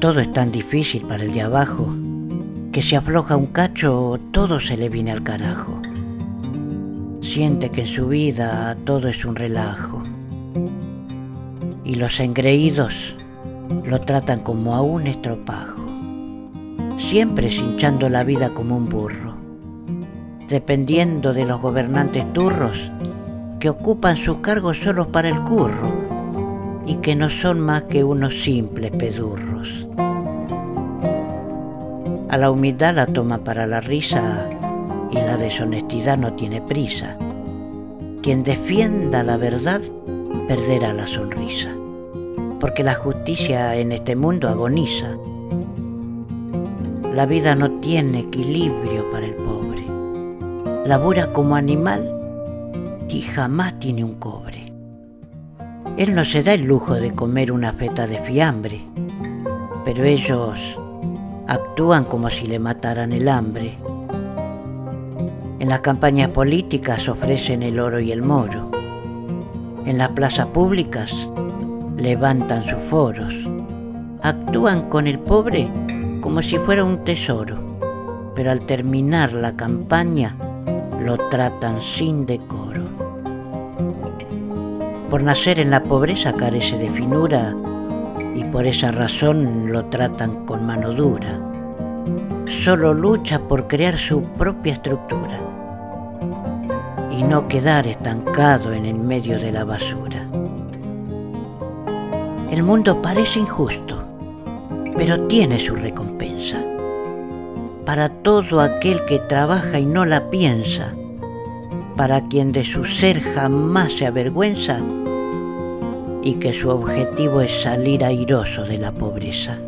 Todo es tan difícil para el de abajo que si afloja un cacho todo se le viene al carajo. Siente que en su vida todo es un relajo. Y los engreídos lo tratan como a un estropajo, siempre hinchando la vida como un burro, dependiendo de los gobernantes turros que ocupan sus cargos solos para el curro y que no son más que unos simples pedurros. A la humildad la toma para la risa y la deshonestidad no tiene prisa. Quien defienda la verdad perderá la sonrisa, porque la justicia en este mundo agoniza. La vida no tiene equilibrio para el pobre. Labura como animal y jamás tiene un cobre. Él no se da el lujo de comer una feta de fiambre, pero ellos actúan como si le mataran el hambre. En las campañas políticas ofrecen el oro y el moro. En las plazas públicas levantan sus foros. Actúan con el pobre como si fuera un tesoro, pero al terminar la campaña lo tratan sin decoro. Por nacer en la pobreza carece de finura y por esa razón lo tratan con mano dura. Solo lucha por crear su propia estructura y no quedar estancado en el medio de la basura. El mundo parece injusto, pero tiene su recompensa. Para todo aquel que trabaja y no la piensa, para quien de su ser jamás se avergüenza, y que su objetivo es salir airoso de la pobreza.